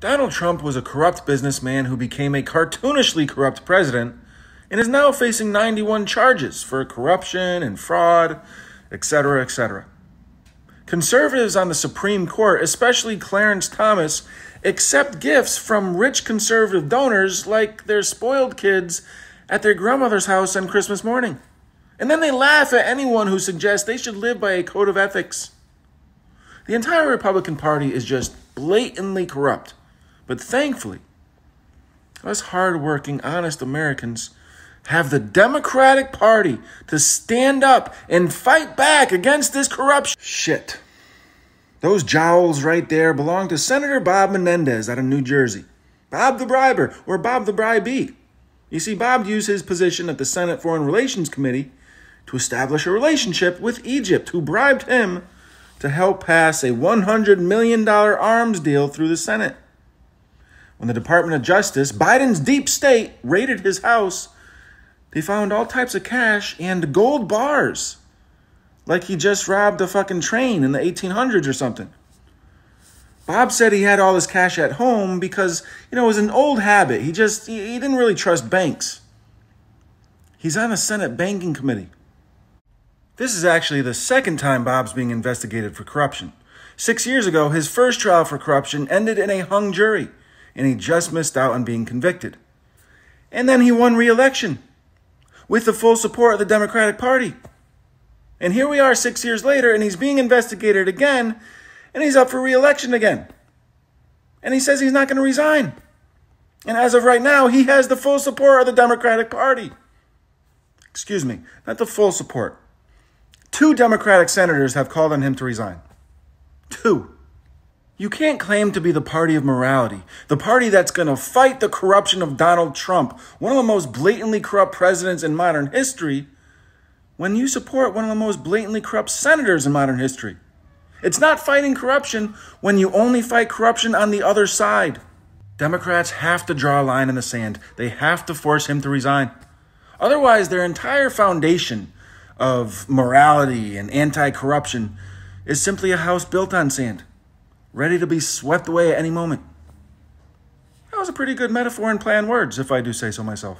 Donald Trump was a corrupt businessman who became a cartoonishly corrupt president and is now facing 91 charges for corruption and fraud, etc., etc. Conservatives on the Supreme Court, especially Clarence Thomas, accept gifts from rich conservative donors like their spoiled kids at their grandmother's house on Christmas morning. And then they laugh at anyone who suggests they should live by a code of ethics. The entire Republican Party is just blatantly corrupt. But thankfully, us hardworking, honest Americans have the Democratic Party to stand up and fight back against this corruption. Shit. Those jowls right there belong to Senator Bob Menendez out of New Jersey. Bob the Briber, or Bob the Bribee. You see, Bob used his position at the Senate Foreign Relations Committee to establish a relationship with Egypt, who bribed him to help pass a $100 million arms deal through the Senate. When the Department of Justice, Biden's deep state, raided his house, they found all types of cash and gold bars. Like he just robbed a fucking train in the 1800s or something. Bob said he had all his cash at home because, you know, it was an old habit. He just, he, he didn't really trust banks. He's on the Senate Banking Committee. This is actually the second time Bob's being investigated for corruption. Six years ago, his first trial for corruption ended in a hung jury, and he just missed out on being convicted. And then he won re election with the full support of the Democratic Party. And here we are six years later, and he's being investigated again, and he's up for re election again. And he says he's not going to resign. And as of right now, he has the full support of the Democratic Party. Excuse me, not the full support. Two Democratic senators have called on him to resign. Two. You can't claim to be the party of morality, the party that's going to fight the corruption of Donald Trump, one of the most blatantly corrupt presidents in modern history, when you support one of the most blatantly corrupt senators in modern history. It's not fighting corruption when you only fight corruption on the other side. Democrats have to draw a line in the sand. They have to force him to resign. Otherwise, their entire foundation of morality and anti corruption is simply a house built on sand ready to be swept away at any moment. That was a pretty good metaphor in planned words, if I do say so myself.